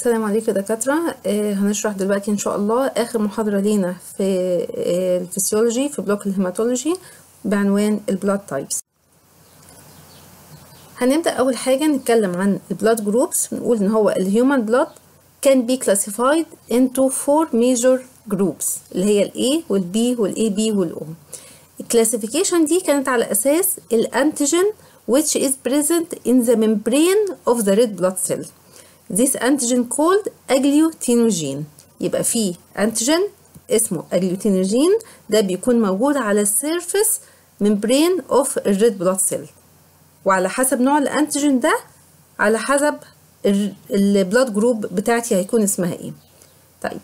السلام عليكم يا دكاترة. آه هنشرح دلوقتي إن شاء الله آخر محاضرة لينا في آه الفسيولوجي في block ال hematology بعنوان ال blood types هنبدأ أول حاجة نتكلم عن ال blood groups نقول إن هو ال human blood can be classified into four major groups اللي هي ال A وال B وال AB O. ال classification دي كانت على أساس ال antigen which is present in the membrane of the red blood cell. This antigen called agglutinogen يبقى في antigen اسمه agglutinogen ده بيكون موجود على ال surface membrane of ال red blood cell وعلى حسب نوع ال antigen ده على حسب ال blood group بتاعتي هيكون اسمها إيه. طيب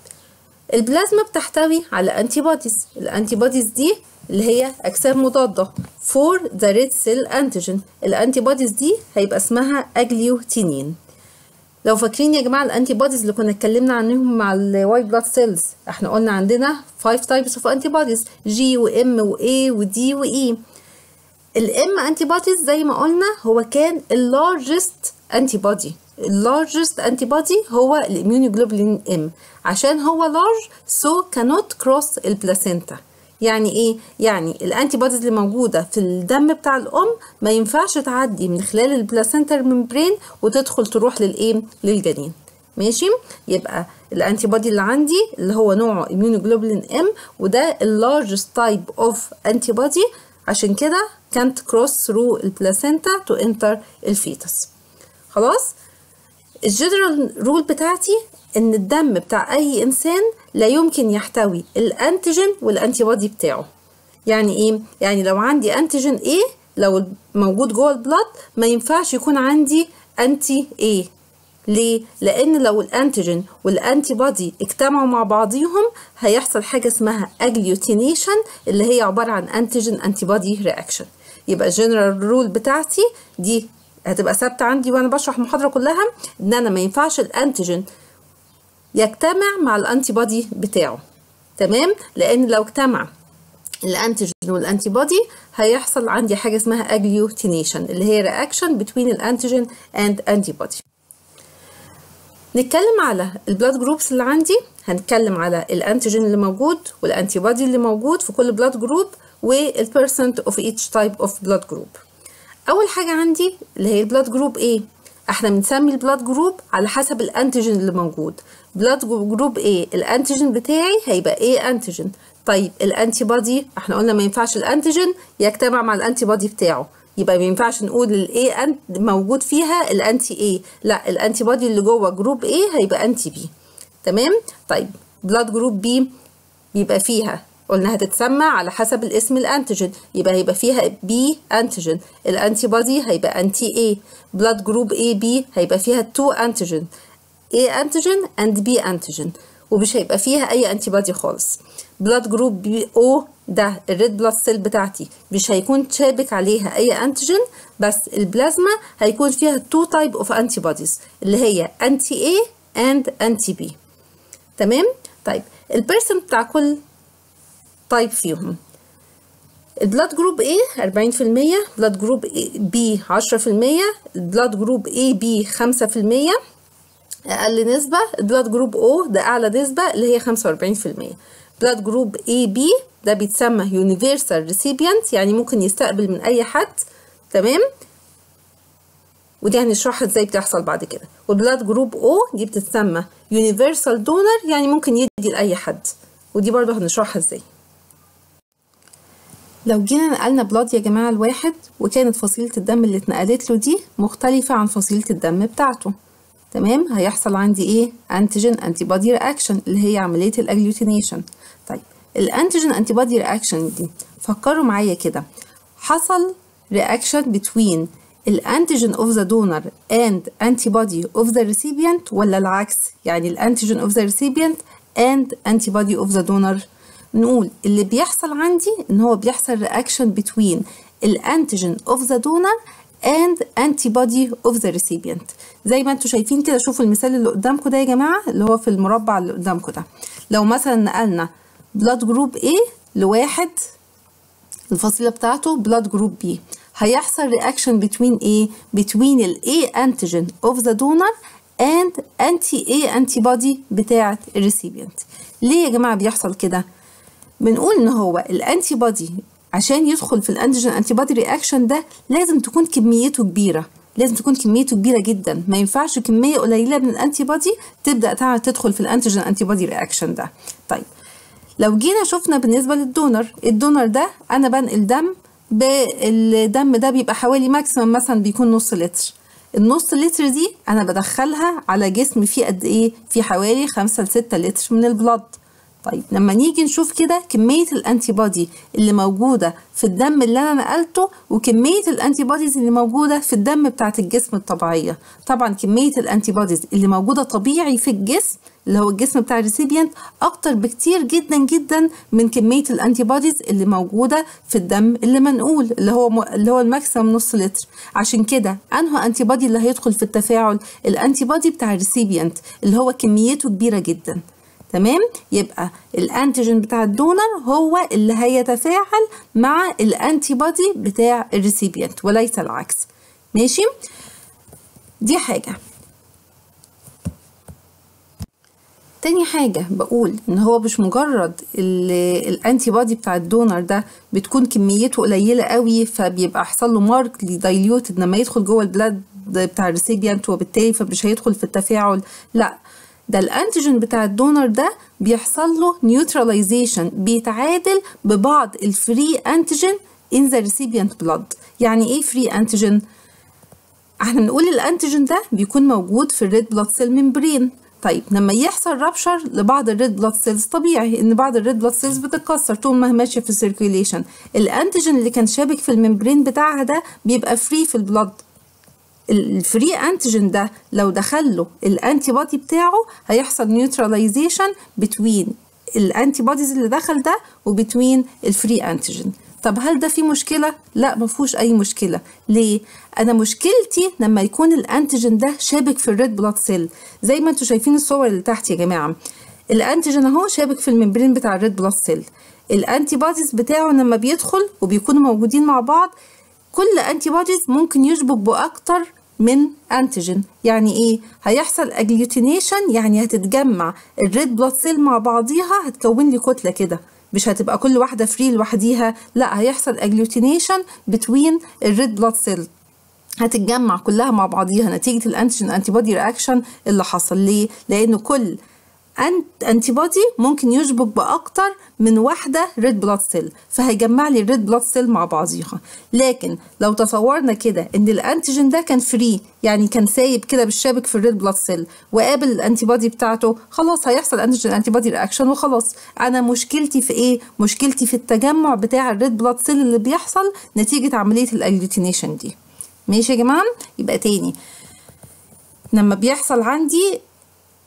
البلازما بتحتوي على antibodies ال antibodies دي اللي هي أجسام مضادة for the red cell antigen. ال antibodies دي هيبقى اسمها agglutinin لو فاكرين يا جماعة ال antibodies اللي كنا اتكلمنا عنهم مع ال white blood cells إحنا قلنا عندنا 5 types of antibodies G و M و A و D و E ال M antibodies زي ما قلنا هو كان ال largest antibody ال largest antibody هو ال immunoglobulin M عشان هو لارج سو كانوت كروس البلاسينتا يعني إيه؟ يعني ال antibodies اللي موجودة في الدم بتاع الأم ما ينفعش تعدي من خلال ال placental membrane وتدخل تروح للايه للجنين. ماشي؟ يبقى ال antibody اللي عندي اللي هو نوعه immunoglobulin M وده ال largest type of antibody عشان كده كانت كروس ثرو البلاسينتا تو انتر الفيتس خلاص؟ ال general rule بتاعتي إن الدم بتاع أي إنسان لا يمكن يحتوي ال antigen وال antibody بتاعه. يعني إيه؟ يعني لو عندي antigen A لو موجود جوه ال blood ما ينفعش يكون عندي anti A ليه؟ لأن لو ال antigen وال antibody اجتمعوا مع بعضيهم هيحصل حاجة اسمها agglutination اللي هي عبارة عن antigen antibody reaction. يبقى ال general rule بتاعتي دي هتبقى ثابتة عندي وأنا بشرح المحاضرة كلها إن أنا ما ينفعش ال antigen يجتمع مع ال antibody بتاعه. تمام؟ لأن لو اجتمع ال antigen وال antibody هيحصل عندي حاجة اسمها agglutination اللي هي reaction بين ال antigen and antibody نتكلم على ال blood groups اللي عندي. هنتكلم على ال antigen اللي موجود وال antibody اللي موجود في كل blood group وال percent of each type of blood group أول حاجة عندي اللي هي ال blood group A إحنا بنسمي ال blood group على حسب ال antigen اللي موجود. blood group A ال antigen بتاعي هيبقى A antigen طيب ال antibody إحنا قلنا ما ينفعش ال antigen يجتمع مع ال antibody بتاعه. يبقى ما ينفعش نقول ال A موجود فيها ال anti A لا ال antibody اللي جوه group A هيبقى anti B تمام؟ طيب blood group B بيبقى فيها قلنا هتتسمى على حسب الاسم ال antigen يبقى هيبقى فيها B antigen ال antibody هيبقى anti A blood group AB هيبقى فيها two antigen A antigen and B antigen ومش هيبقى فيها أي antibody خالص. blood group O ده ال red blood cell بتاعتي. مش هيكون شابك عليها أي antigen بس البلازما هيكون فيها two type of antibodies اللي هي anti A and anti B تمام؟ طيب ال percent بتاع كل type فيهم. ال blood group A 40% blood group B 10% ال blood group AB 5% أقل نسبة ال blood group O ده أعلى نسبة اللي هي 45% blood group AB ده بيتسمى Universal Recipient يعني ممكن يستقبل من أي حد. تمام؟ ودي هنشرحها إزاي بتحصل بعد كده. وال blood group O دي بتتسمى Universal Donor يعني ممكن يدي لأي حد. ودي برضه هنشرحها إزاي. لو جينا نقلنا blood يا جماعة الواحد وكانت فصيلة الدم اللي اتنقلت له دي مختلفة عن فصيلة الدم بتاعته. تمام؟ هيحصل عندي إيه؟ antigen antibody reaction اللي هي عملية ال agglutination طيب ال antigen antibody reaction دي فكروا معايا كده. حصل reaction between ال antigen of the donor and antibody of the recipient ولا العكس؟ يعني ال antigen of the recipient and antibody of the donor نقول اللي بيحصل عندي إن هو بيحصل reaction between ال antigen of the donor and antibody of the recipient. زي ما أنتم شايفين كده شوفوا المثال اللي قدامكم ده يا جماعة اللي هو في المربع اللي قدامكم ده. لو مثلا نقلنا blood group A لواحد الفصيلة بتاعته blood group B. هيحصل reaction between إيه between ال A antigen of the donor and anti A antibody بتاعة ال recipient ليه يا جماعة بيحصل كده؟ بنقول إن هو ال antibody عشان يدخل في ال antigen antibody reaction ده لازم تكون كميته كبيرة. لازم تكون كميته كبيرة جدا. ما ينفعش كمية قليلة من ال antibody تبدأ تعمل تدخل في ال antigen antibody reaction ده. طيب لو جينا شفنا بالنسبة لل donor ال donor ده أنا بنقل دم بالدم ده بيبقى حوالي maximum مثلا بيكون نص لتر. النص لتر دي أنا بدخلها على جسم فيه قد إيه؟ فيه حوالي 5 ل 6 لتر من ال blood طيب لما نيجي نشوف كده كمية ال antibody اللي موجودة في الدم اللي أنا نقلته وكمية ال antibodies اللي موجودة في الدم بتاعت الجسم الطبيعية. طبعا كمية ال antibodies اللي موجودة طبيعي في الجسم اللي هو الجسم بتاع ال recipient أكتر بكتير جدا جدا من كمية ال antibodies اللي موجودة في الدم اللي منقول اللي هو م... اللي هو ال maximum نص لتر. عشان كده انه antibody اللي هيدخل في التفاعل؟ ال antibody بتاع ال recipient اللي هو كميته كبيرة جدا. تمام؟ يبقى ال antigen بتاع ال donor هو اللي هيتفاعل مع ال antibody بتاع ال recipient وليس العكس. ماشي؟ دي حاجة. تاني حاجة بقول إن هو مش مجرد ال antibody بتاع ال donor ده بتكون كميته قليلة قوي فبيبقى حصل له marked diluted لما يدخل جوه ال blood بتاع ال recipient وبالتالي فمش هيدخل في التفاعل. لا ده ال antigen بتاع ال donor ده بيحصل له neutralization بيتعادل ببعض ال free antigen in the recipient blood. يعني إيه free antigen إحنا بنقول ال antigen ده بيكون موجود في ال red blood cell membrane طيب لما يحصل rupture لبعض ال red blood cells طبيعي إن بعض ال red blood cells بتتكسر طول ما هي ماشية في ال circulation ال antigen اللي كان شابك في ال membrane بتاعها ده بيبقى free في ال blood ال free antigen ده لو دخل له ال antibody بتاعه هيحصل neutralization between ال antibodies اللي دخل ده و between ال free antigen طب هل ده فيه مشكلة؟ لا ما فيهوش أي مشكلة، ليه؟ أنا مشكلتي لما يكون ال antigen ده شابك في ال red blood cell، زي ما أنتوا شايفين الصور اللي تحت يا جماعة. ال antigen أهو شابك في ال membrane بتاع ال red blood cell. ال antibodies بتاعه لما بيدخل وبيكونوا موجودين مع بعض كل antibodies ممكن يشبك بأكتر من antigen يعني إيه؟ هيحصل agglutination يعني هتتجمع ال red blood cell مع بعضيها هتكون لي كتلة كده. مش هتبقى كل واحدة free لوحديها لا هيحصل agglutination between ال red blood cell هتتجمع كلها مع بعضيها نتيجة ال antigen antibody reaction اللي حصل ليه؟ لأن كل antibody ممكن يشبك بأكتر من واحدة red blood cell فهيجمع لي ال red blood cell مع بعضيها لكن لو تصورنا كده إن ال antigen ده كان free يعني كان سايب كده مش شابك في ال red blood cell وقابل ال antibody بتاعته خلاص هيحصل antigen antibody reaction وخلاص. أنا مشكلتي في إيه؟ مشكلتي في التجمع بتاع ال red blood cell اللي بيحصل نتيجة عملية ال agglutination دي ماشي يا جماعة؟ يبقى تاني. لما بيحصل عندي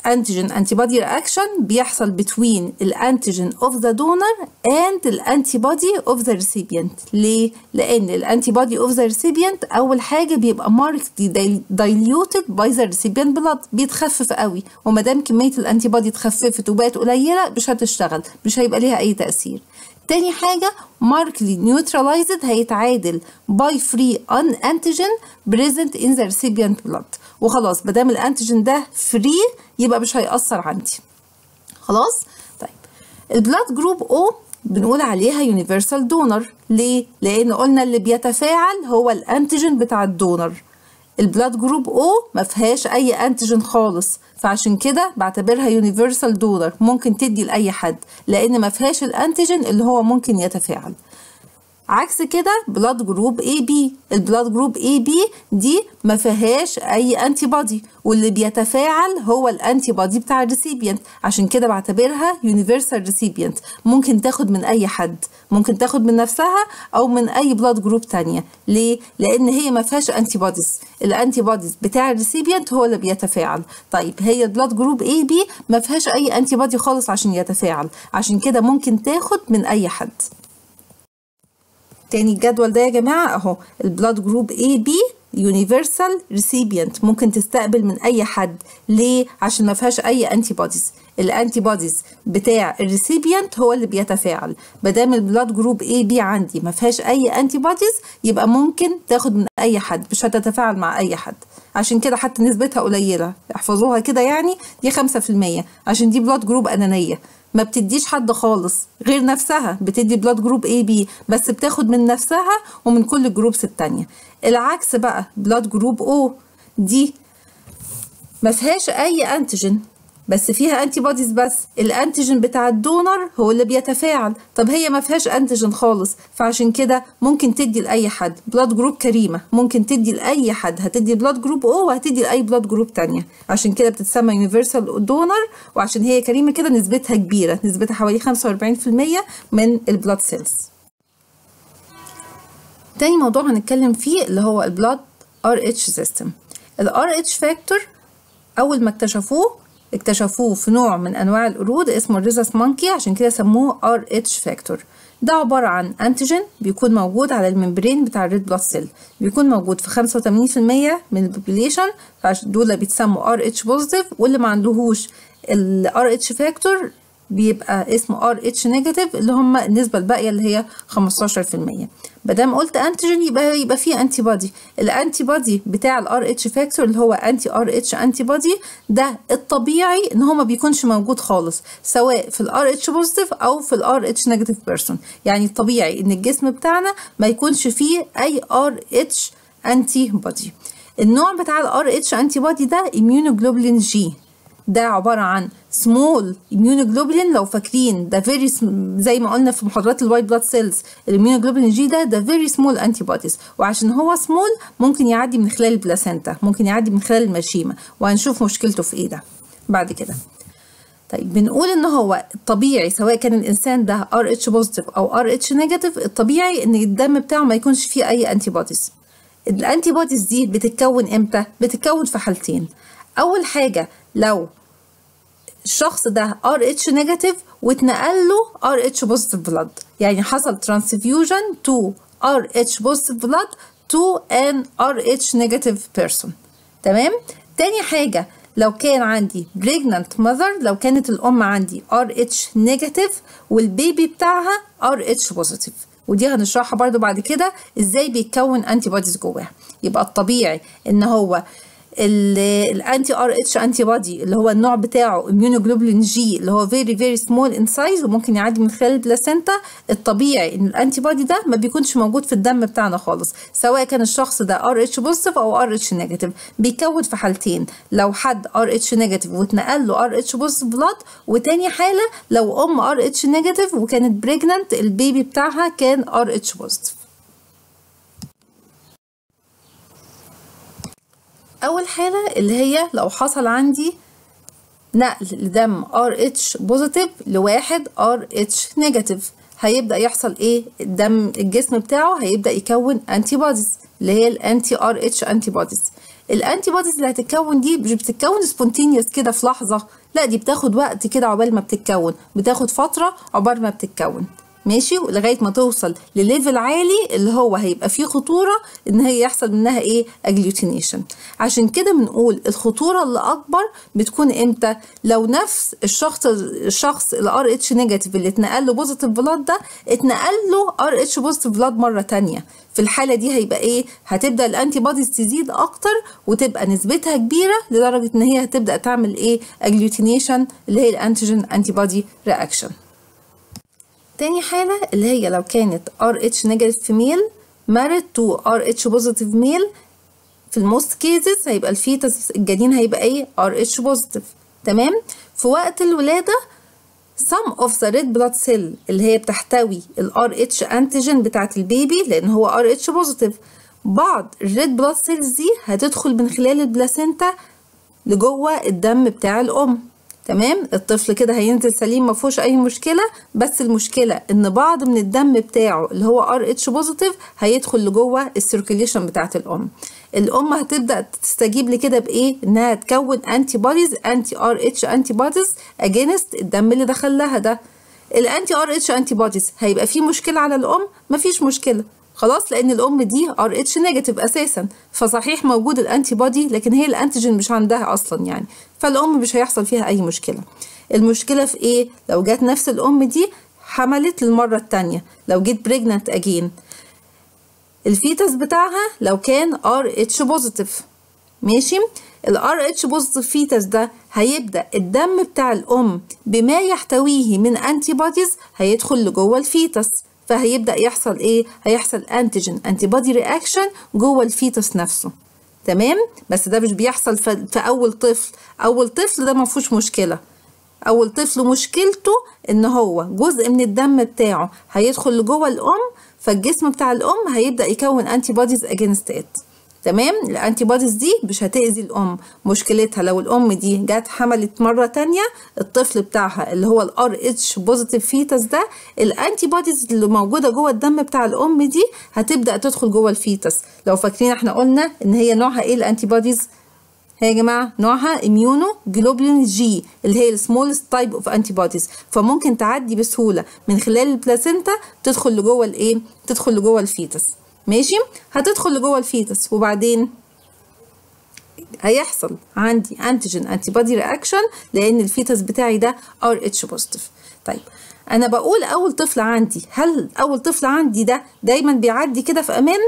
antigen antibody reaction بيحصل between ال antigen of the donor and ال antibody of the recipient ليه؟ لأن ال antibody of the recipient أول حاجة بيبقى markedly diluted by the recipient blood بيتخفف قوي وما دام كمية ال antibody اتخففت وبقت قليلة مش هتشتغل مش هيبقى ليها أي تأثير تاني حاجة markedly neutralized هيتعادل by free antigen present in the recipient blood وخلاص مادام ال antigen ده free يبقى مش هيأثر عندي. خلاص؟ طيب. ال blood group O بنقول عليها universal donor ليه؟ لأن قلنا اللي بيتفاعل هو ال antigen بتاع ال donor ال blood group O ما فيهاش أي antigen خالص فعشان كده بعتبرها universal donor ممكن تدي لأي حد لأن ما فيهاش ال antigen اللي هو ممكن يتفاعل. عكس كده blood group AB ال blood group AB دي ما فيهاش أي antibody واللي بيتفاعل هو ال antibody بتاع ال recipient عشان كده بعتبرها universal recipient ممكن تاخد من أي حد ممكن تاخد من نفسها أو من أي blood group تانية. ليه؟ لأن هي ما فيهاش antibodies ال antibodies بتاع ال recipient هو اللي بيتفاعل. طيب هي ال blood group AB ما فيهاش أي antibody خالص عشان يتفاعل. عشان كده ممكن تاخد من أي حد. تاني الجدول ده يا جماعة أهو ال blood group AB universal recipient. ممكن تستقبل من أي حد. ليه؟ عشان ما فيهاش أي antibodies ال antibodies بتاع ال recipient هو اللي بيتفاعل. ما دام ال blood group AB عندي ما فيهاش أي antibodies يبقى ممكن تاخد من أي حد. مش هتتفاعل مع أي حد. عشان كده حتى نسبتها قليلة. احفظوها كده يعني دي 5% عشان دي blood group أنانية. ما بتديش حد خالص غير نفسها. بتدي blood group AB بس بتاخد من نفسها ومن كل ال groups التانية. العكس بقى blood group O دي ما فيهاش أي antigen بس فيها antibodies بس. ال antigen بتاع ال donor هو اللي بيتفاعل. طب هي ما فيهاش antigen خالص فعشان كده ممكن تدي لأي حد blood group كريمة. ممكن تدي لأي حد هتدي blood group O وهتدي لأي blood group تانية. عشان كده بتتسمى universal donor وعشان هي كريمة كده نسبتها كبيرة نسبتها حوالي 45% من ال blood cells تاني موضوع هنتكلم فيه اللي هو ال blood Rh system ال Rh factor أول ما اكتشفوه اكتشفوه في نوع من أنواع القرود اسمه ال rhesus monkey عشان كده سموه Rh factor ده عبارة عن antigen بيكون موجود على ال membrane بتاع ال red blood cell بيكون موجود في 85% من ال population دول بيتسموا Rh positive واللي ما عندهوش ال Rh factor بيبقى اسمه Rh negative اللي هم النسبة الباقية اللي هي 15% ما دام قلت antigen يبقى يبقى فيه antibody ال antibody بتاع ال RH factor اللي هو anti RH antibody ده الطبيعي إن هو ما بيكونش موجود خالص سواء في ال RH positive أو في ال RH negative person يعني الطبيعي إن الجسم بتاعنا ما يكونش فيه أي RH antibody النوع بتاع ال RH antibody ده immunoglobulin G ده عبارة عن سمول immunoglobulin لو فاكرين ده very زي ما قلنا في محاضرات ال white blood cells ال immunoglobulin G ده ده very small antibodies وعشان هو سمول ممكن يعدي من خلال ال placenta ممكن يعدي من خلال المشيمة. وهنشوف مشكلته في إيه ده بعد كده. طيب بنقول إن هو الطبيعي سواء كان الإنسان ده RH positive أو RH negative الطبيعي إن الدم بتاعه ما يكونش فيه أي antibodies ال antibodies دي بتتكون إمتى؟ بتتكون في حالتين. أول حاجة لو الشخص ده RH negative واتنقل له RH positive blood يعني حصل transfusion to RH positive blood to an RH negative person تمام؟ تاني حاجة لو كان عندي pregnant mother لو كانت الأم عندي RH negative وال baby بتاعها RH positive ودي هنشرحها برضو بعد كده إزاي بيتكون antibodies جواها. يبقى الطبيعي إن هو ال anti RH antibody اللي هو النوع بتاعه immunoglobulin G اللي هو very very small in size وممكن يعدي من خلال ال placenta الطبيعي إن ال antibody ده ما بيكونش موجود في الدم بتاعنا خالص سواء كان الشخص ده RH positive أو RH negative بيكون في حالتين لو حد RH negative واتنقل له RH positive blood وتاني حالة لو أم RH negative وكانت pregnant ال baby بتاعها كان RH positive أول حالة اللي هي لو حصل عندي نقل لدم RH positive لواحد RH negative هيبدأ يحصل إيه؟ الدم الجسم بتاعه هيبدأ يكون bodies اللي هي ال anti RH anti ال antibodies اللي هتتكون دي مش بتتكون spontaneous كده في لحظة لا دي بتاخد وقت كده عقبال ما بتتكون. بتاخد فترة عقبال ما بتتكون. ماشي لغاية ما توصل لل level عالي اللي هو هيبقى فيه خطورة إن هي يحصل منها إيه؟ agglutination عشان كده بنقول الخطورة اللي أكبر بتكون إمتى؟ لو نفس الشخص الشخص ال RH negative اللي اتنقل له positive blood ده اتنقل له RH positive blood مرة تانية. في الحالة دي هيبقى إيه؟ هتبدأ ال antibodies تزيد أكتر وتبقى نسبتها كبيرة لدرجة إن هي هتبدأ تعمل إيه؟ agglutination اللي هي ال antigen antibody reaction تاني حالة اللي هي لو كانت RH negative female married to RH positive male في ال most cases هيبقى ال fetus الجنين هيبقى إيه؟ RH positive. تمام؟ في وقت الولادة some of the red blood cell اللي هي بتحتوي ال RH antigen بتاعت ال baby لأن هو RH positive بعض ال red blood cells دي هتدخل من خلال ال placenta لجوه الدم بتاع الأم. تمام؟ الطفل كده هينزل سليم ما فيهوش أي مشكلة. بس المشكلة إن بعض من الدم بتاعه اللي هو RH positive هيدخل لجوه ال circulation بتاعة الأم. الأم هتبدأ تستجيب لكده بإيه؟ إنها تكون antibodies anti RH antibodies against الدم اللي دخل لها ده. ال anti RH antibodies هيبقى فيه مشكلة على الأم؟ مفيش مشكلة. خلاص لأن الأم دي RH negative أساسا فصحيح موجود ال antibody لكن هي ال antigen مش عندها أصلا يعني فالأم مش هيحصل فيها أي مشكلة. المشكلة في إيه؟ لو جت نفس الأم دي حملت للمرة الثانية لو جيت pregnant again ال fetus بتاعها لو كان RH positive ماشي؟ ال RH positive fetus ده هيبدأ الدم بتاع الأم بما يحتويه من antibodies هيدخل لجوه ال fetus. فهيبدأ يحصل إيه؟ هيحصل antigen antibody reaction جوه ال fetus نفسه. تمام؟ بس ده مش بيحصل في أول طفل. أول طفل ده ما فيهوش مشكلة. أول طفل مشكلته إن هو جزء من الدم بتاعه هيدخل لجوه الأم فالجسم بتاع الأم هيبدأ يكون antibodies against it تمام؟ ال antibodies دي مش هتأذي الأم. مشكلتها لو الأم دي جت حملت مرة تانية الطفل بتاعها اللي هو ال RH positive fetus ده ال antibodies اللي موجودة جوه الدم بتاع الأم دي هتبدأ تدخل جوه ال fetus. لو فاكرين إحنا قلنا إن هي نوعها إيه ال antibodies يا جماعة نوعها immunoglobulin G اللي هي ال smallest type of antibodies فممكن تعدي بسهولة. من خلال ال placenta تدخل لجوه الايه تدخل لجوه ال fetus. ماشي؟ هتدخل لجوه ال fetus وبعدين هيحصل عندي antigen antibody reaction لأن ال fetus بتاعي ده RH positive طيب أنا بقول أول طفل عندي هل أول طفل عندي ده دايما بيعدي كده في أمان؟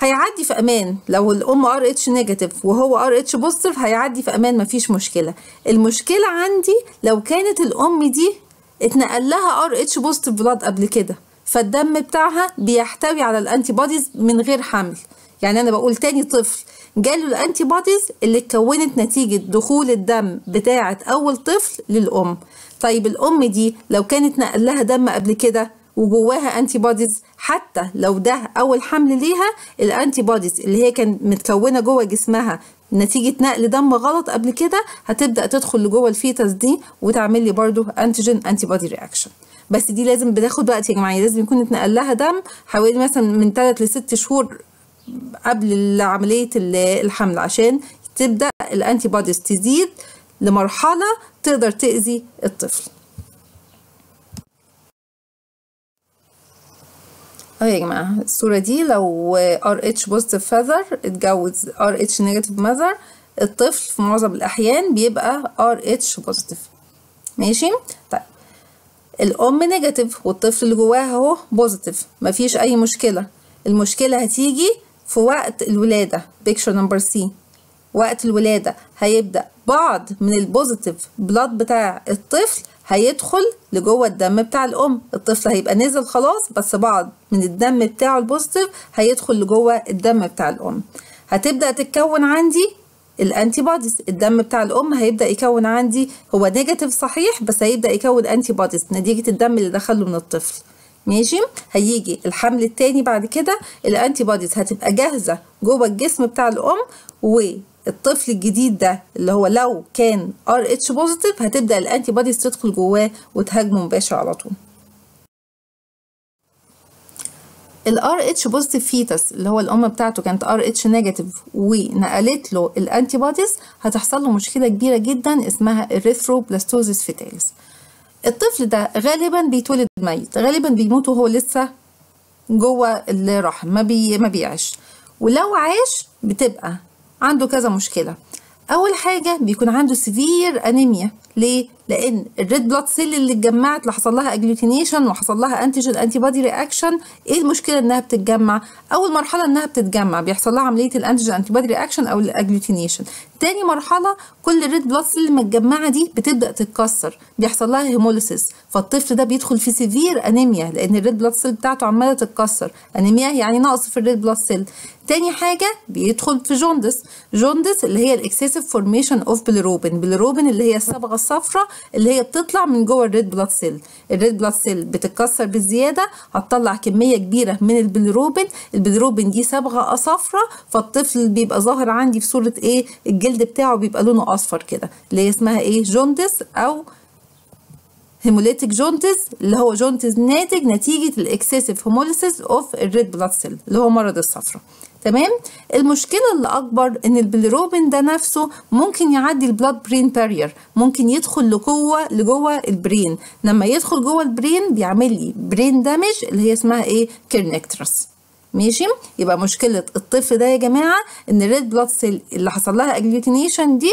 هيعدي في أمان. لو الأم RH negative وهو RH positive هيعدي في أمان مفيش مشكلة. المشكلة عندي لو كانت الأم دي اتنقل لها RH positive blood قبل كده. فالدم بتاعها بيحتوي على ال antibodies من غير حمل. يعني أنا بقول تاني طفل جاله الانتي بوديز اللي اتكونت نتيجة دخول الدم بتاعة أول طفل للأم. طيب الأم دي لو كانت نقل لها دم قبل كده وجواها انتي بوديز حتى لو ده أول حمل ليها الانتي بوديز اللي هي كانت متكونة جوه جسمها نتيجة نقل دم غلط قبل كده هتبدأ تدخل لجوه الفيتس دي وتعمل لي برضو انتيجين انتي بودي رياكشن بس دي لازم بتاخد وقت يا جماعة لازم يكون اتنقل لها دم حوالي مثلا من 3 ل 6 شهور قبل عملية الحمل عشان تبدأ الانتي بوديز تزيد لمرحلة تقدر تأذي الطفل. أهو يا جماعة الصورة دي لو ار اتش بوزيتيف فاذر اتجوز ار اتش نيجاتيف ماذر الطفل في معظم الأحيان بيبقى ار اتش بوزيتيف ماشي؟ طيب. الأم نيجاتيف والطفل اللي جواها أهو بوزيتيف مفيش أي مشكلة. المشكلة هتيجي في وقت الولادة بيكتشر نمبر سي وقت الولادة هيبدأ بعض من البوزيتيف بلاد بتاع الطفل هيدخل لجوه الدم بتاع الأم. الطفل هيبقى نزل خلاص بس بعض من الدم بتاعه البوزيتيف هيدخل لجوه الدم بتاع الأم. هتبدأ تتكون عندي الانتي بوديز الدم بتاع الأم هيبدأ يكون عندي هو نيجاتيف صحيح بس هيبدأ يكون انتي بوديز نتيجة الدم اللي دخله من الطفل. ماشي؟ هيجي الحمل التاني بعد كده الانتي بوديز هتبقى جاهزة جوه الجسم بتاع الأم والطفل الجديد ده اللي هو لو كان ار اتش بوزيتيف هتبدأ الانتي بوديز تدخل جواه وتهاجمه مباشر على طول. الار اتش بوزيتيف فيتس اللي هو الأم بتاعته كانت اتش نيجاتيف ونقلت له الانتي بوديز هتحصل له مشكلة كبيرة جدا اسمها الريثروبلاستوزيس فيتاليس الطفل ده غالبا بيتولد ميت غالبا بيموت وهو لسه جوه الرحم ما بي ما بيعيش. ولو عاش بتبقى عنده كذا مشكلة. أول حاجة بيكون عنده سيفير انيميا ليه؟ لأن الريد بلاد سيل اللي اتجمعت حصل لها اجلوتينيشن وحصل لها انتيجين انتي بودي رياكشن إيه المشكلة إنها بتتجمع؟ أول مرحلة إنها بتتجمع بيحصل لها عملية الانتيجين انتي بودي رياكشن أو الاجلوتينيشن تاني مرحلة كل الريد بلاد سيل المتجمعه دي بتبدأ تتكسر بيحصل لها هيموليسيس فالطفل ده بيدخل في سيفير انيميا لأن الريد بلاد سيل بتاعته عمالة تتكسر. انيميا يعني نقص في الريد بلاد سيل تاني حاجة بيدخل في جوندس جوندس اللي هي الاكسسيف فورميشن اوف بيليروبين بيليروبين اللي هي الصبغة الصفراء اللي هي بتطلع من جوه الريد بلاد سيل الريد بلاد سيل بتتكسر بالزياده هتطلع كمية كبيرة من البيليروبين البيليروبين دي صبغة صفراء فالطفل بيبقى ظاهر عندي في صورة إيه الجلد بتاعه بيبقى لونه أصفر كده اللي هي اسمها إيه جوندس أو هيموليتيك جونتز اللي هو جونتز ناتج نتيجة الاكسسيف هيموليسيس اوف الريد بلاد سيل اللي هو مرض الصفرة. تمام؟ المشكلة اللي اكبر إن البيليروبين ده نفسه ممكن يعدي البلاد برين بارير ممكن يدخل لجوه لجوه البرين لما يدخل جوه البرين بيعمل لي برين دامج اللي هي اسمها إيه؟ كيرنكترس ماشي؟ يبقى مشكلة الطفل ده يا جماعة إن الريد بلاد سيل اللي حصل لها اجلوتينيشن دي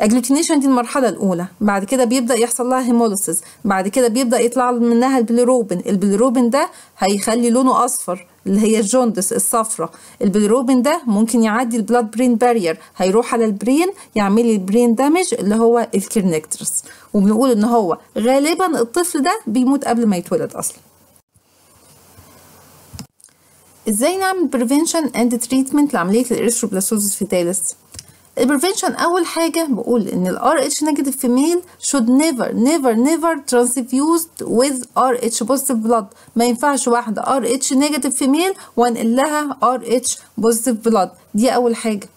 اجلوتينيشن دي المرحلة الأولى. بعد كده بيبدأ يحصل لها هيموليسيس بعد كده بيبدأ يطلع منها البيليروبين البيليروبين ده هيخلي لونه أصفر. اللي هي الجوندس الصفرة. البيليروبين ده ممكن يعدي البلاد برين بارير هيروح على البرين يعمل البرين دامج اللي هو الكيرنكترس وبنقول إن هو غالبا الطفل ده بيموت قبل ما يتولد أصلا. إزاي نعمل prevention and treatment لعملية الاريثروبلاسوزس فيتاليس البريفنشن اول حاجة بقول ان ال RH negative female should never never never transfused with RH positive blood ما ينفعش واحدة RH negative female وانقل لها RH positive blood دي اول حاجة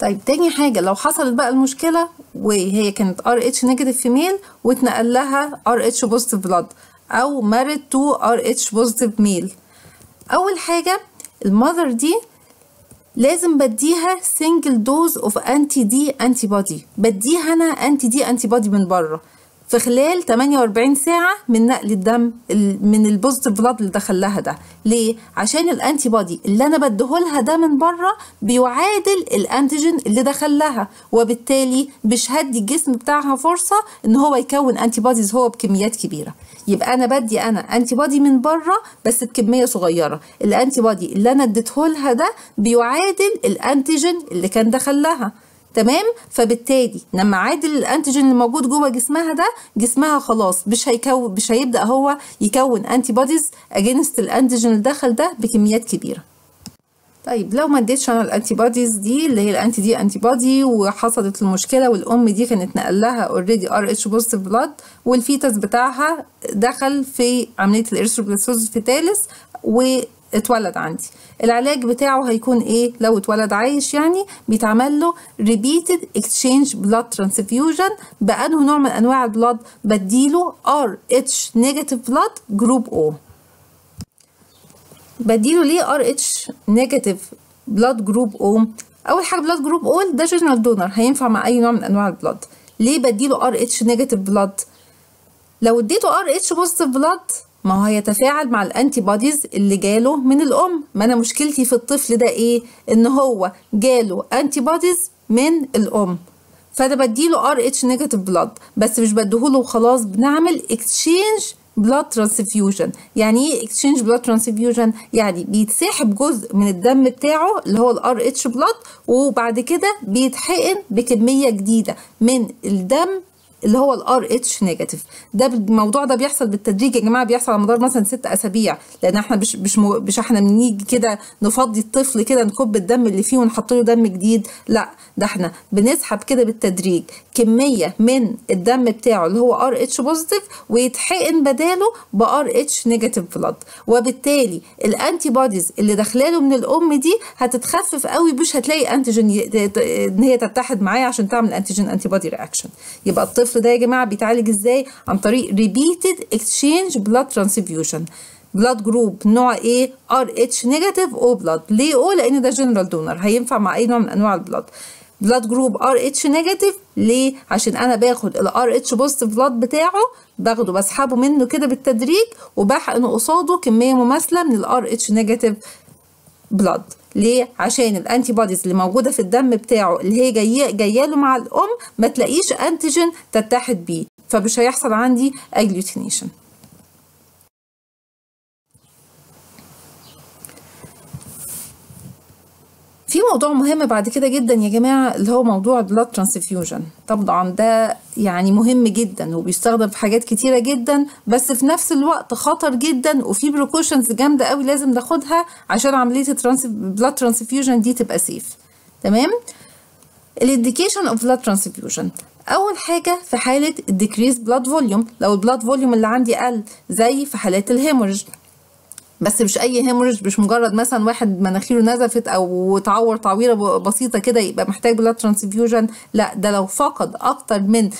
طيب تاني حاجة لو حصلت بقى المشكلة وهي كانت RH negative female واتنقل لها RH positive blood أو married to RH positive male أول حاجة المذر دي لازم بديها سنجل دوز اوف انتي دي انتي بودي بديها أنا انتي دي انتي بودي من بره. في خلال 48 ساعة من نقل الدم من البوزيتيف بلاد اللي دخل لها ده. ليه؟ عشان الانتي بودي اللي أنا بديهولها ده من بره بيعادل الانتيجين اللي دخل لها وبالتالي مش هدي الجسم بتاعها فرصة إن هو يكون انتي بوديز هو بكميات كبيرة. يبقى أنا بدي أنا انتي بودي من بره بس بكمية صغيرة. الانتي بودي اللي أنا اديتهولها ده بيعادل الانتيجين اللي كان دخل لها تمام؟ فبالتالي لما عادل الأنتيجين اللي موجود جوه جسمها ده جسمها خلاص مش هيكون مش هيبدأ هو يكون انتي بوديز اجينست الأنتيجين اللي دخل ده بكميات كبيرة. طيب لو ما اديتش أنا الانتي بوديز دي اللي هي الأنتي دي انتي بودي وحصلت المشكلة والأم دي كانت نقل لها اوريدي ار اتش بوزيتيف بلاد والفيتس بتاعها دخل في عملية الارثروبلاسوز فيتاليس و اتولد عندي. العلاج بتاعه هيكون إيه؟ لو اتولد عايش يعني بيتعمل له repeated exchange blood transfusion بأنه نوع من أنواع البلاد بديله RH negative blood جروب O. بديله ليه RH negative blood جروب O أول حاجة بلاد جروب O ده جنرال دونر هينفع مع أي نوع من أنواع البلاد. ليه بديله RH negative blood لو اديته RH positive blood ما هو هيتفاعل مع ال antibodies اللي جاله من الأم. ما أنا مشكلتي في الطفل ده إيه؟ إن هو جاله antibodies من الأم. فأنا بديله RH negative blood بس مش بديهوله وخلاص بنعمل exchange blood transfusion يعني إيه exchange blood transfusion يعني بيتسحب جزء من الدم بتاعه اللي هو ال RH blood وبعد كده بيتحقن بكمية جديدة من الدم اللي هو ال RH negative ده الموضوع ده بيحصل بالتدريج يا جماعة بيحصل على مدار مثلا ست أسابيع لأن إحنا مش مش مش إحنا بنيجي كده نفضي الطفل كده نكب الدم اللي فيه ونحط له دم جديد. لا ده إحنا بنسحب كده بالتدريج كمية من الدم بتاعه اللي هو RH positive ويتحقن بداله ب RH negative blood وبالتالي ال antibodies اللي داخلاله من الأم دي هتتخفف قوي مش هتلاقي antigen إن هي تتحد معاه عشان تعمل antigen antibody reaction يبقى الطفل الطفل ده يا جماعة بيتعالج إزاي؟ عن طريق repeated exchange blood transfusion. blood group نوع إيه RH negative O blood ليه O لأن ده general donor هينفع مع أي نوع من أنواع ال blood blood group RH negative ليه؟ عشان أنا باخد ال RH positive blood بتاعه باخده بسحبه منه كده بالتدريج وبحقن قصاده كمية مماثلة من ال RH negative blood ليه؟ عشان ال antibodies اللي موجودة في الدم بتاعه اللي هي جاية جاية له مع الأم ما تلاقيش antigen تتحد بيه. فمش هيحصل عندي agglutination في موضوع مهم بعد كده جدا يا جماعة اللي هو موضوع ال blood transfusion طبعا ده يعني مهم جدا وبيستخدم في حاجات كتيرة جدا بس في نفس الوقت خطر جدا وفي precautions جامدة قوي لازم ناخدها عشان عملية ال blood transfusion دي تبقى safe تمام؟ ال indication of blood transfusion أول حاجة في حالة ال decrease blood volume لو ال blood volume اللي عندي قل زي في حالات ال hemorrhage بس مش أي hemorrhage مش مجرد مثلا واحد مناخيره نزفت أو تعور تعويرة بسيطة كده يبقى محتاج blood transfusion لا ده لو فقد أكتر من 20%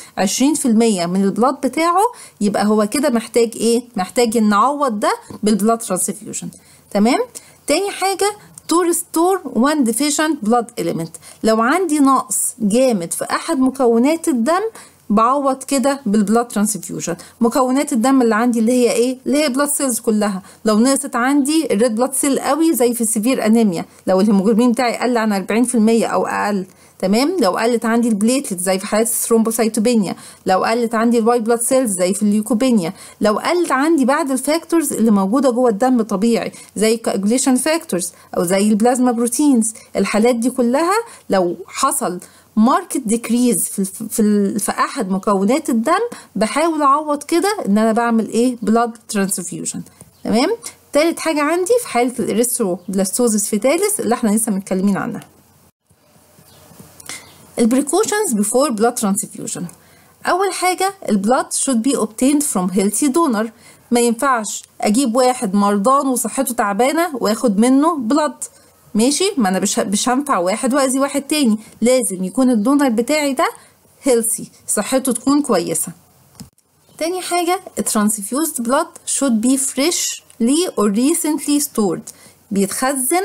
من ال blood بتاعه يبقى هو كده محتاج إيه؟ محتاج نعوض ده بال blood transfusion تمام؟ تاني حاجة to restore one deficient blood element. لو عندي نقص جامد في أحد مكونات الدم بعوض كده بال blood transfusion مكونات الدم اللي عندي اللي هي إيه؟ اللي هي blood cells كلها. لو نقصت عندي ال red blood cell قوي زي في ال severe anemia لو الهيموجلوبين بتاعي قل عن 40% أو أقل. تمام؟ لو قلت عندي ال platelet زي في حالات ال thrombocytopenia لو قلت عندي ال white blood cells زي في ال leukopenia لو قلت عندي بعض ال factors اللي موجودة جوه الدم طبيعي زي coagulation factors أو زي ال plasma proteins الحالات دي كلها لو حصل marked decrease في في في أحد مكونات الدم بحاول أعوض كده إن أنا بعمل إيه؟ blood transfusion تمام؟ تالت حاجة عندي في حالة ال erythroblastosis fetalis اللي إحنا لسه متكلمين عنها. ال precautions before blood transfusion. أول حاجة ال blood should be obtained from healthy donor. ما ينفعش أجيب واحد مرضان وصحته تعبانة وآخد منه blood ماشي؟ ما أنا مش هنفع واحد وأذي واحد تاني. لازم يكون ال donor بتاعي ده healthy صحته تكون كويسة. تاني حاجة transfused blood should be freshly or recently stored. بيتخزن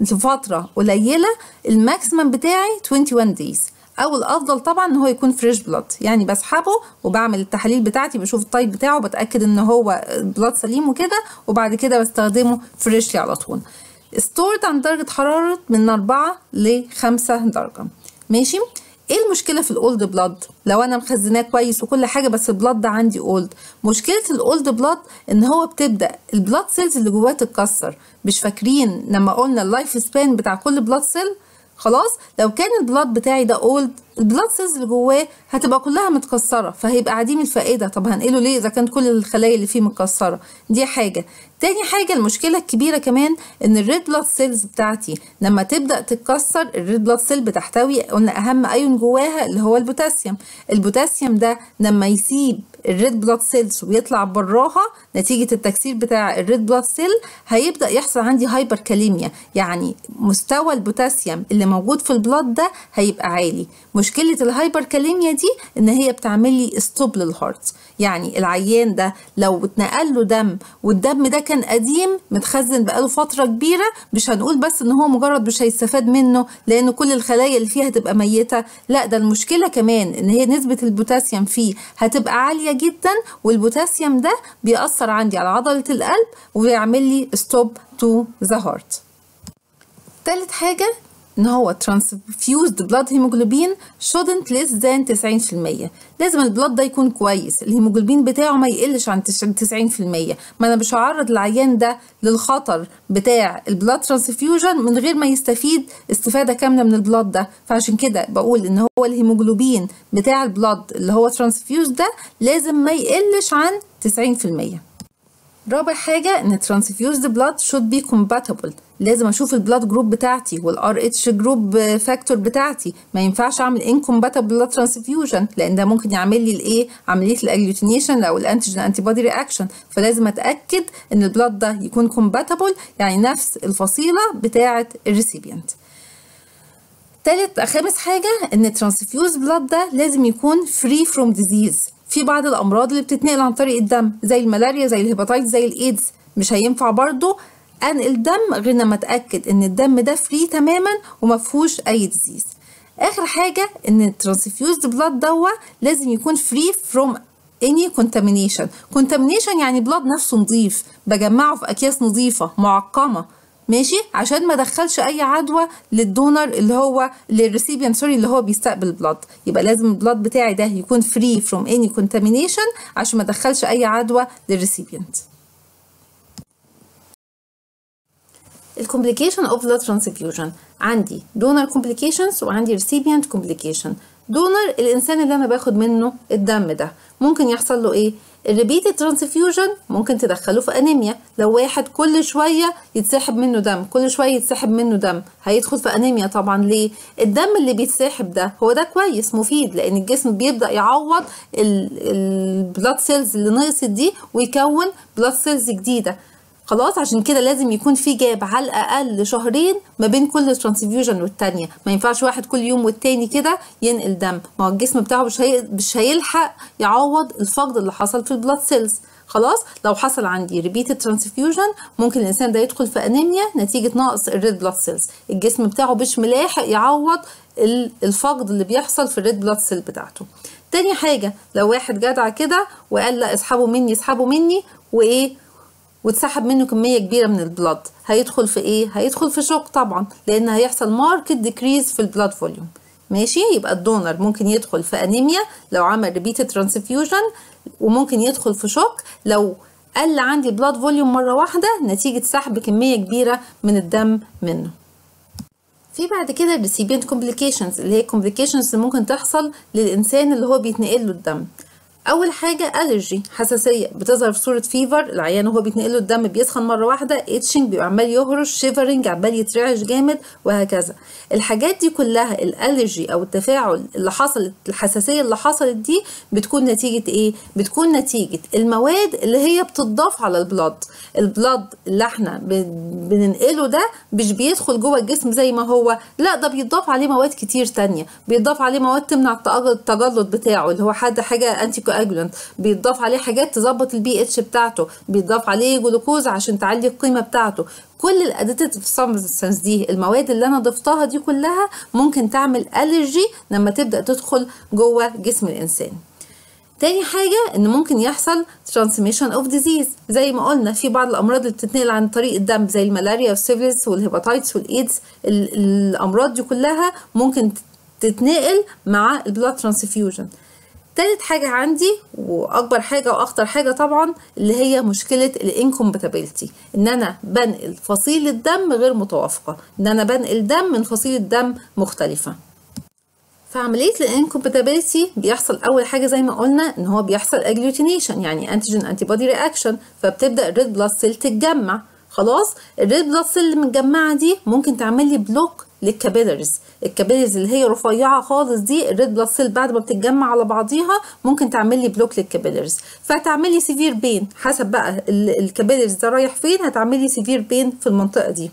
لفترة قليلة ال maximum بتاعي 21 days. أو الافضل طبعا إن هو يكون fresh blood يعني بسحبه وبعمل التحاليل بتاعتي بشوف ال type بتاعه بتأكد إن هو blood سليم وكده وبعد كده بستخدمه freshly على طول. stored عند درجة حرارة من 4 ل 5 درجة. ماشي؟ إيه المشكلة في ال old blood لو أنا مخزناه كويس وكل حاجة بس ال blood ده عندي old مشكلة ال old blood إن هو بتبدأ ال blood cells اللي جواه تتكسر. مش فاكرين لما قلنا ال life span بتاع كل blood cell خلاص لو كان ال blood بتاعي ده old ال blood cells اللي جواه هتبقى كلها متكسرة فهيبقى عديم الفائده طب هنقله ليه؟ إذا كانت كل الخلايا اللي فيه متكسرة. دي حاجة. تاني حاجة المشكلة الكبيرة كمان إن ال red blood cells بتاعتي لما تبدأ تتكسر ال red blood cell بتحتوي قلنا أهم ايون جواها اللي هو البوتاسيوم البوتاسيوم ده لما يسيب ال red blood cells ويطلع براها نتيجة التكسير بتاع ال red blood cell هيبدأ يحصل عندي hyperkalemia يعني مستوى البوتاسيوم اللي موجود في ال blood ده هيبقى عالي. مشكلة ال hyperkalemia دي إن هي بتعمل لي stop لل heart يعني العيان ده لو اتنقل له دم والدم ده كان قديم متخزن بقاله فترة كبيرة مش هنقول بس إن هو مجرد مش هيستفاد منه لأن كل الخلايا اللي فيها هتبقى ميتة. لا ده المشكلة كمان إن هي نسبة البوتاسيوم فيه هتبقى عالية جدا والبوتاسيوم ده بيأثر عندي على عضلة القلب وبيعمل لي stop to the heart تالت حاجة إن هو transfused blood hemoglobin shouldn't less than 90% لازم ال blood ده يكون كويس. الهيموجلوبين بتاعه ما يقلش عن 90% ما أنا مش هعرض العيان ده للخطر بتاع ال blood transfusion من غير ما يستفيد استفادة كاملة من ال blood ده. فعشان كده بقول إن هو الهيموجلوبين بتاع ال blood اللي هو transfused ده لازم ما يقلش عن 90% رابع حاجة إن transfused blood should be compatible. لازم أشوف ال blood group بتاعتي وال RH group factor بتاعتي. ما ينفعش أعمل incompatible blood transfusion لأن ده ممكن يعمل لي الإيه؟ عملية ال agglutination أو ال antigen antibody reaction فلازم أتأكد إن ال blood ده يكون compatible يعني نفس الفصيلة بتاعه ال recipient تالت خامس حاجة إن transfused blood ده لازم يكون free from disease. في بعض الأمراض اللي بتتنقل عن طريق الدم زي الملاريا زي ال hepatitis زي الإيدز. مش هينفع برضو انقل دم غير لما اتاكد إن الدم ده free تماما وما فيهوش أي disease آخر حاجة إن ال transfused blood ده لازم يكون free from any contamination. Contamination يعني blood نفسه نظيف بجمعه في أكياس نظيفة معقمة. ماشي؟ عشان ما ادخلش أي عدوى لل donor اللي هو لل recipient sorry اللي هو بيستقبل blood يبقى لازم ال blood بتاعي ده يكون free from any contamination عشان ما ادخلش أي عدوى لل recipient ال complication of blood transfusion عندي donor complications وعندي recipient complication donor الإنسان اللي أنا باخد منه الدم ده. ممكن يحصل له إيه؟ ال repeated transfusion ممكن تدخله في انيميا لو واحد كل شوية يتسحب منه دم كل شوية يتسحب منه دم هيدخل في انيميا طبعا ليه؟ الدم اللي بيتسحب ده هو ده كويس مفيد لأن الجسم بيبدأ يعوض ال blood cells اللي نقصت دي ويكون blood cells جديدة. خلاص عشان كده لازم يكون في gap على الأقل شهرين ما بين كل transfusion والتانية. ما ينفعش واحد كل يوم والتاني كده ينقل دم. ما هو الجسم بتاعه مش هي... مش هيلحق يعوض الفقد اللي حصل في ال blood cells خلاص لو حصل عندي repeated transfusion ممكن الإنسان ده يدخل في انيميا نتيجة نقص ال red blood cells الجسم بتاعه مش ملاحق يعوض الفقد اللي بيحصل في ال red blood cell بتاعته. تاني حاجة لو واحد جدع كده وقال لا اسحبوا مني اسحبوا مني وإيه؟ واتسحب منه كمية كبيرة من ال blood. هيدخل في إيه؟ هيدخل في shock طبعا لأن هيحصل marked decrease في ال blood volume ماشي؟ يبقى ال donor ممكن يدخل في أنيميا لو عمل repeated transfusion وممكن يدخل في shock لو قل عندي blood volume مرة واحدة نتيجة سحب كمية كبيرة من الدم منه. في بعد كده ال recipient complications اللي هي complications اللي ممكن تحصل للإنسان اللي هو بيتنقل له الدم. أول حاجة allergy حساسية بتظهر في صورة fever العيان وهو بيتنقل له الدم بيسخن مرة واحدة اتشنج بيبقى عمال يهرش shivering عمال يترعش جامد وهكذا. الحاجات دي كلها ال allergy أو التفاعل اللي حصلت الحساسية اللي حصلت دي بتكون نتيجة إيه؟ بتكون نتيجة المواد اللي هي بتضاف على ال blood ال blood اللي إحنا بننقله ده مش بيدخل جوه الجسم زي ما هو لا ده بيضاف عليه مواد كتير تانية. بيضاف عليه مواد تمنع التجلط بتاعه اللي هو حد حاجة anticoagulant بيتضاف عليه حاجات تظبط البي اتش بتاعته بيتضاف عليه جلوكوز عشان تعلي القيمة بتاعته. كل ال additive substance دي المواد اللي أنا ضفتها دي كلها ممكن تعمل allergy لما تبدأ تدخل جوه جسم الإنسان. تاني حاجة إن ممكن يحصل transmission of disease. زي ما قلنا في بعض الأمراض اللي بتتنقل عن طريق الدم زي الملاريا وال syphilis وال hepatitis والإيدز. الأمراض دي كلها ممكن تتنقل مع ال blood transfusion تالت حاجة عندي وأكبر حاجة وأخطر حاجة طبعا اللي هي مشكلة ال incompatibility. إن أنا بنقل فصيلة دم غير متوافقة. إن أنا بنقل دم من فصيلة دم مختلفة. في عملية ال incompatibility بيحصل أول حاجة زي ما قلنا إن هو بيحصل agglutination يعني antigen antibody reaction فبتبدأ ال red blood cell تتجمع. خلاص ال red blood cell اللي متجمعة دي ممكن تعمل لي block لل capillaries ال capillaries اللي هي رفيعة خالص دي ال red blood cell بعد ما بتتجمع على بعضيها ممكن تعمل لي block لل capillaries فهتعمل لي severe pain حسب بقى ال capillaries ده رايح فين هتعمل لي severe pain في المنطقة دي.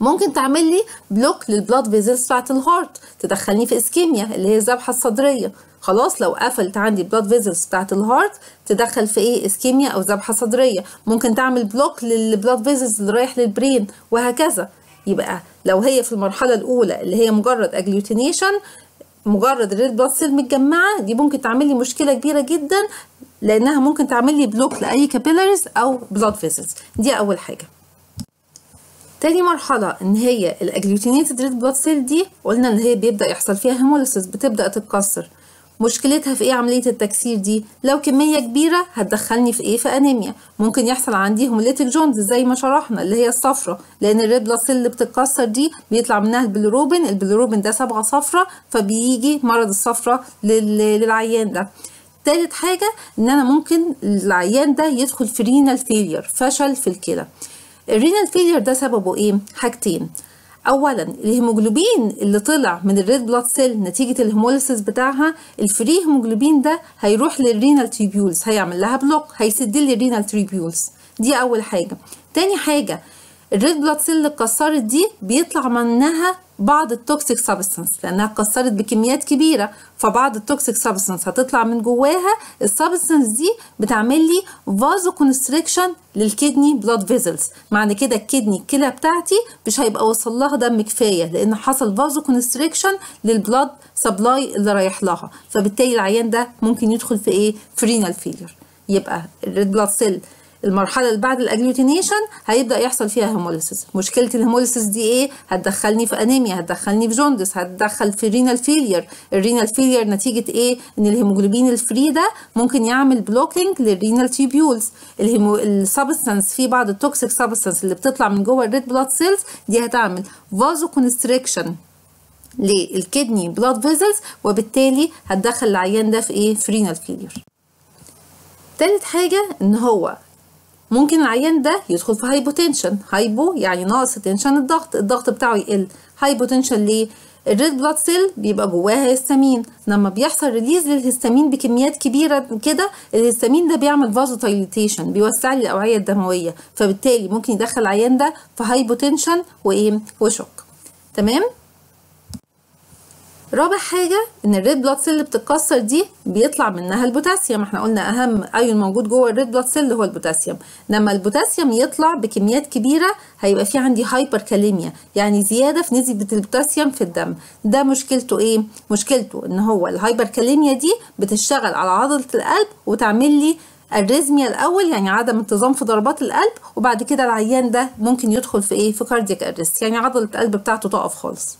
ممكن تعمل لي block لل blood vessels بتاعت ال heart تدخلني في ischemia اللي هي الذبحة الصدرية. خلاص لو قفلت عندي blood vessels بتاعت ال heart تدخل في إيه؟ ischemia أو ذبحة صدرية. ممكن تعمل block لل blood vessels اللي رايح لل brain وهكذا. يبقى لو هي في المرحلة الأولى اللي هي مجرد agglutination مجرد ال red blood cell متجمعة دي ممكن تعمل لي مشكلة كبيرة جدا لأنها ممكن تعمل لي block لأي capillaries أو blood vessels دي أول حاجة. تاني مرحلة إن هي ال agglutinated red blood cell دي قلنا إن هي بيبدأ يحصل فيها hemolysis بتبدأ تتكسر. مشكلتها في إيه عملية التكسير دي؟ لو كمية كبيرة هتدخلني في إيه؟ في انيميا. ممكن يحصل عندي hemolytic jaundice زي ما شرحنا اللي هي الصفرة. لأن ال red cell اللي بتتكسر دي بيطلع منها ال bilirubin ال bilirubin ده صبغه صفرة فبيجي مرض الصفرة للعيان ده. تالت حاجة إن أنا ممكن العيان ده يدخل في renal failure فشل في الكلى. ال renal failure ده سببه إيه؟ حاجتين. اولا الهيموجلوبين اللي طلع من ال red blood cell نتيجة ال hemolysis بتاعها ال free hemoglobin ده هيروح لل renal tubules هيعمل لها block هيسد لي ال renal tubules دي أول حاجة. تاني حاجة ال red blood cell اللي اتكسرت دي بيطلع منها بعض ال toxic substance لأنها اتكسرت بكميات كبيرة فبعض ال toxic substance هتطلع من جواها ال substance دي بتعمل لي vasoconstriction لل kidney blood vessels معنى كده ال kidney الكلى بتاعتي مش هيبقى وصل لها دم كفاية لأن حصل vasoconstriction لل blood supply اللي رايح لها. فبالتالي العيان ده ممكن يدخل في إيه؟ في renal failure يبقى ال red blood cell المرحلة اللي بعد ال agglutination هيبدأ يحصل فيها hemolysis مشكلة ال hemolysis دي إيه؟ هتدخلني في انيميا هتدخلني في jaundice هتدخل في renal failure ال renal failure نتيجة إيه؟ إن الهيموجلوبين ال free ده ممكن يعمل blocking لل renal tubules ال substance في بعض ال toxic substance اللي بتطلع من جوه ال red blood cells دي هتعمل vasoconstriction لل kidney blood vessels وبالتالي هتدخل العيان ده في إيه؟ في renal failure تالت حاجة إن هو ممكن العيان ده يدخل في hypotension hypo يعني ناقص tension الضغط. الضغط بتاعه يقل. hypotension ليه؟ ال red blood cell بيبقى جواها هيستامين. لما بيحصل release للهستامين بكميات كبيرة كده الهستامين ده بيعمل vasodilatation بيوسع لي الأوعية الدموية. فبالتالي ممكن يدخل العيان ده في hypotension وإيه؟ و shock تمام؟ رابع حاجة إن ال red blood cell اللي بتتكسر دي بيطلع منها البوتاسيوم. إحنا قلنا أهم ايون موجود جوه ال red blood cell هو البوتاسيوم. لما البوتاسيوم يطلع بكميات كبيرة هيبقى في عندي hyperkalemia يعني زيادة في نسبة البوتاسيوم في الدم. ده مشكلته إيه؟ مشكلته إن هو ال hyperkalemia دي بتشتغل على عضلة القلب وتعمل لي arrhythmia الأول يعني عدم انتظام في ضربات القلب وبعد كده العيان ده ممكن يدخل في إيه؟ في cardiac arrest يعني عضلة القلب بتاعته تقف خالص.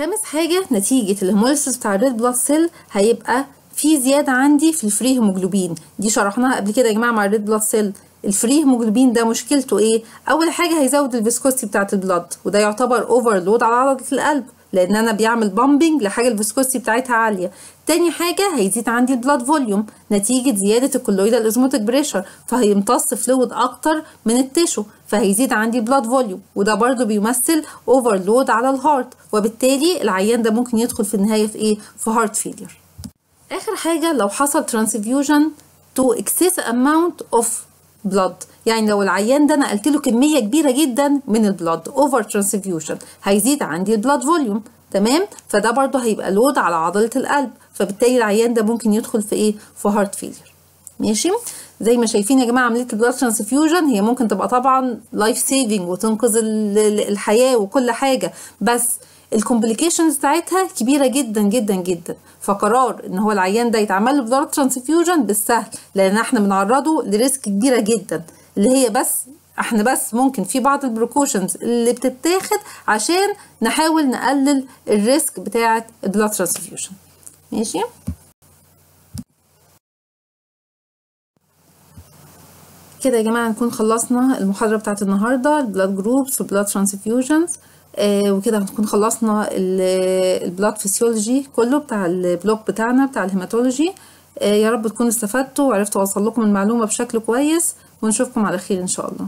خامس حاجة نتيجة ال hemolysis بتاع ال red blood cell هيبقى في زيادة عندي في ال free hemoglobin. دي شرحناها قبل كده يا جماعة مع ال red blood cell ال free hemoglobin ده مشكلته إيه؟ أول حاجة هيزود ال viscosity بتاعة ال blood وده يعتبر overload على عضلة القلب لأن أنا بيعمل pumping لحاجة ال viscosity بتاعتها عالية. تاني حاجة هيزيد عندي ال blood volume نتيجة زيادة ال colloidal osmotic pressure فهيمتص fluid أكتر من ال tissue فهيزيد عندي blood volume وده برضو بيمثل overload على ال heart وبالتالي العيان ده ممكن يدخل في النهاية في إيه؟ في heart failure آخر حاجة لو حصل transfusion to excess amount of blood يعني لو العيان ده نقلت له كمية كبيرة جدا من ال blood over transfusion هيزيد عندي ال blood volume تمام؟ فده برضو هيبقى load على عضلة القلب فبالتالي العيان ده ممكن يدخل في إيه؟ في heart failure ماشي؟ زي ما شايفين يا جماعة عملية ال blood transfusion هي ممكن تبقى طبعا life saving وتنقذ الحياة وكل حاجة بس ال complications بتاعتها كبيرة جدا جدا جدا. فقرار إن هو العيان ده يتعمل له blood transfusion بالسهل لأن إحنا بنعرضه ل risk كبيرة جدا. اللي هي بس إحنا بس ممكن في بعض ال precautions اللي بتتاخد عشان نحاول نقلل ال risk بتاعة ال blood transfusion. ماشي؟ كده يا جماعة نكون خلصنا المحاضرة بتاعت النهارده ال blood groups وال blood transfusions وكده هنكون خلصنا ال blood physiology كله بتاع ال block بتاعنا بتاع ال hematology. آه يا رب تكونوا استفدتوا وعرفتوا أوصل لكم المعلومة بشكل كويس ونشوفكم على خير إن شاء الله.